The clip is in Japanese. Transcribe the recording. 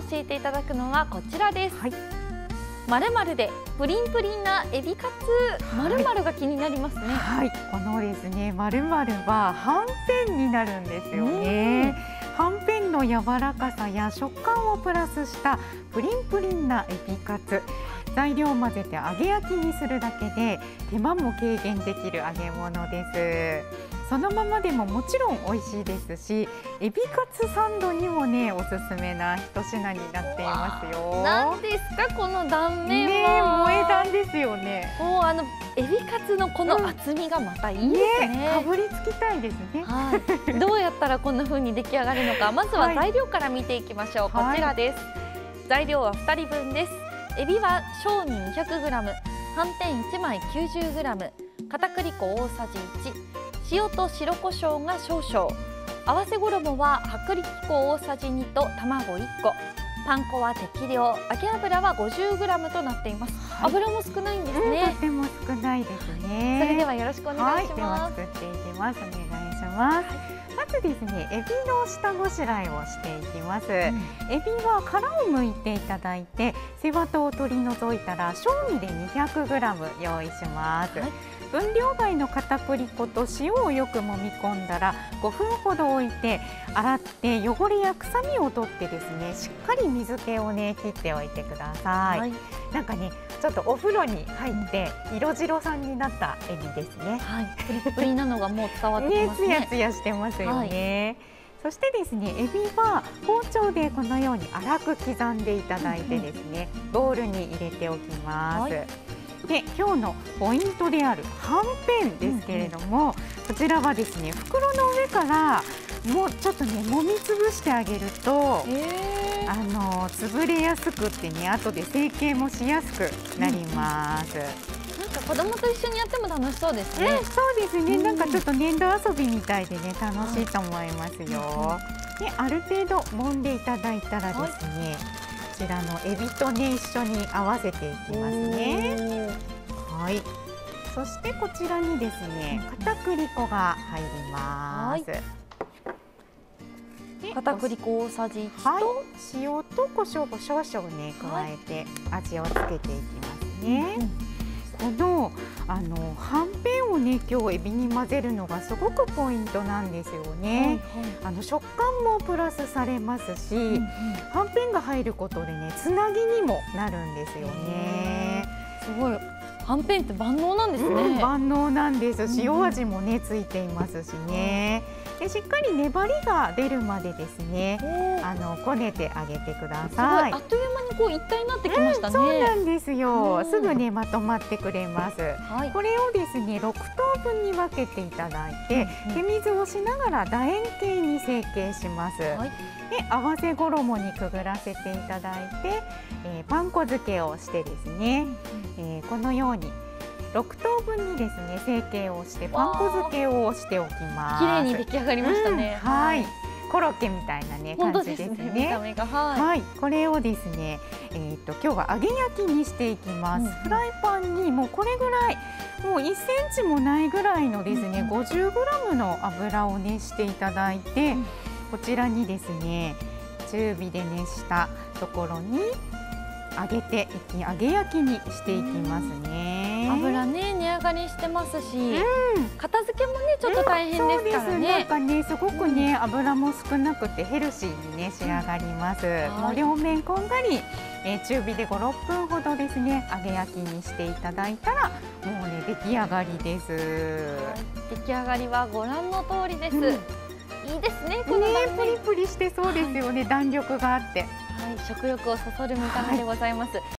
日教えていただくのはこちらです。はいまるまるでプリンプリンなエビカツまるまるが気になりますね。はい、このですねまるまるははんぺんになるんですよね。はんぺんの柔らかさや食感をプラスしたプリンプリンなエビカツ。材料を混ぜて揚げ焼きにするだけで手間も軽減できる揚げ物ですそのままでももちろん美味しいですしエビカツサンドにもねおすすめな一品になっていますよ。何ですかこの断面ね萌え断ですよね。もうあのエビカツのこの厚みがまたいいですね,、かぶりつきたいですね、はい、どうやったらこんな風に出来上がるのか。まずは材料から見ていきましょう、はい、こちらです、材料は2人分です。エビは小に 200g はんぺん1枚 90g 片栗粉大さじ1塩と白胡椒が少々。合わせ衣は薄力粉大さじ2と卵1個。パン粉は適量。揚げ油は 50g となっています、はい、油も少ないんですね、とても少ないですね。それではよろしくお願いします、はい、作っていきます。お願いします、はいまずですね、エビの下ごしらえをしていきます、うん、エビは殻を剥いていただいて背わたを取り除いたら賞味で 200g 用意します、はい。分量外の片栗粉と塩をよく揉み込んだら5分ほど置いて洗って汚れや臭みを取ってですねしっかり水気をね切っておいてください、はい、なんかねちょっとお風呂に入って色白さんになったエビですね、はい、プリプリなのがもう伝わってますね。ねつやつやしてますよね、はい。そしてですねエビは包丁でこのように粗く刻んでいただいてですね、ボウルに入れておきます。はい。で今日のポイントであるはんぺんですけれども、うんうん、こちらはですね袋の上からもうちょっとね揉みつぶしてあげると、あの潰れやすくってね後で成形もしやすくなります。うんなんか子供と一緒にやっても楽しそうですね。そうですね、うん、なんかちょっと粘土遊びみたいでね楽しいと思いますよ。である程度揉んでいただいたらですね、はいちらのエビとね一緒に合わせていきますね。はい。そしてこちらにですね片栗粉が入ります。片栗粉大さじ1と、はい、塩と胡椒を少々ね加えて味をつけていきますね。うんうん。このあのはんぺんをね今日エビに混ぜるのがすごくポイントなんですよね。はいはい、あの食感もプラスされますし、うんうん、はんぺんが入ることでねつなぎにもなるんですよね。すごい。はんぺんって万能なんですね、うん、万能なんです。塩味もねついていますしね、でしっかり粘りが出るまでですね。あのこねてあげてください。あっという間にこう一体になってきましたね、うん、そうなんですよ。すぐねまとまってくれます、はい、これをですね6等分に分けていただいて、うん、手水をしながら楕円形に成形します、はい、で合わせ衣にくぐらせていただいて、えー、パン粉漬けをしてですね、うん、えー、このように6等分にですね成形をしてパン粉漬けをしておきます。綺麗に出来上がりましたね、うん、はい。コロッケみたいなね感じですね。ねはい、はい、これをですね、えっ、ー、と今日は揚げ焼きにしていきます。うん、フライパンにもうこれぐらい、もう1センチもないぐらいのですね、うん、50グラムの油を熱していただいて、うん、こちらにですね、中火で熱したところに揚げて揚げ焼きにしていきますね。油ね値上がりしてますし、うん、片付けもねちょっと大変ですからね。うん、なんかねすごくね、油も少なくてヘルシーにね仕上がります。もう両面こんがり、えー、中火で5、6分ほどですね揚げ焼きにしていただいたらもうね出来上がりです。出来上がりはご覧の通りです。うんいいですね。このねプリプリしてそうですよね、はい、弾力があって。はい、食欲をそそる見た目でございます。